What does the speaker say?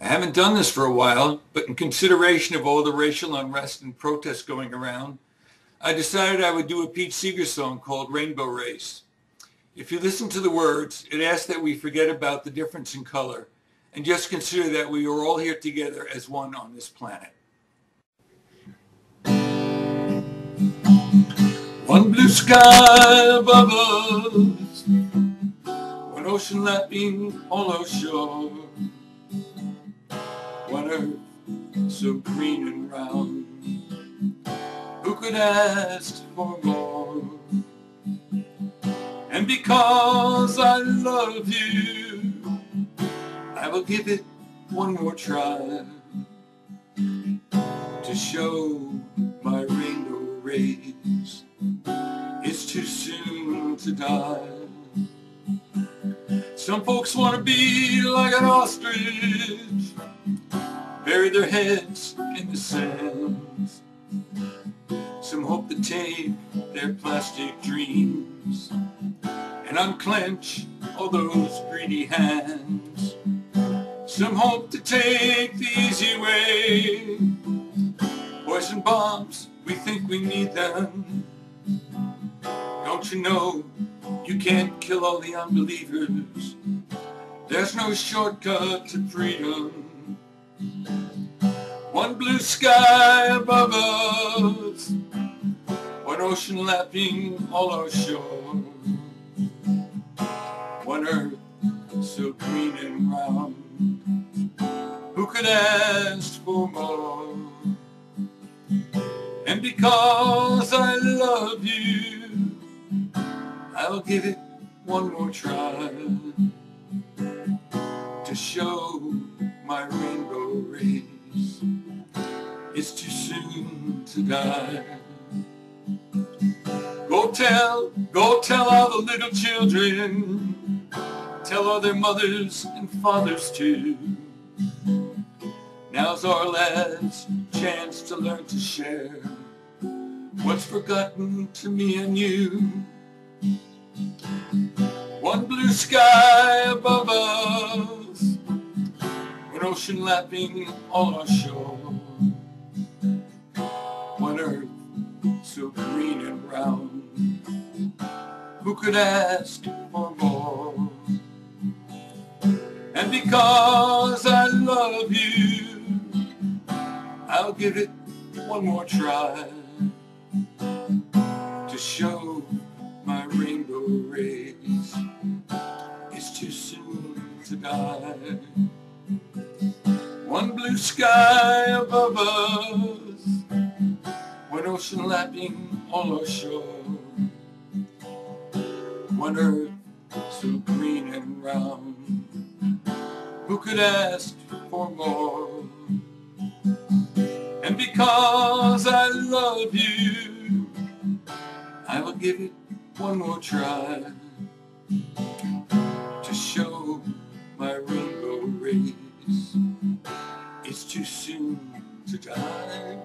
I haven't done this for a while, but in consideration of all the racial unrest and protests going around, I decided I would do a Pete Seeger song called Rainbow Race. If you listen to the words, it asks that we forget about the difference in color and just consider that we are all here together as one on this planet. One blue sky above us, one ocean lapping all our shore earth so green and round. Who could ask for more? And because I love you, I will give it one more try to show my rainbow race. It's too soon to die. Some folks want to be like an ostrich bury their heads in the sands. Some hope to take their plastic dreams and unclench all those greedy hands. Some hope to take the easy way. Poison bombs, we think we need them. Don't you know you can't kill all the unbelievers? There's no shortcut to freedom. Blue sky above us, one ocean lapping all our shores, one earth so green and round. Who could ask for more? And because I love you, I'll give it one more try to show my rays. It's too soon to die. Go tell, go tell all the little children, tell all their mothers and fathers too. Now's our last chance to learn to share what's forgotten to me and you. One blue sky above us, an ocean lapping all our shore. Green and round. Who could ask for more? And because I love you, I'll give it one more try to show my rainbow race. It's too soon to die. One blue sky above us, one ocean lapping on the shore. One earth so green and round, who could ask for more? And because I love you, I will give it one more try to show my rainbow race. It's too soon to die.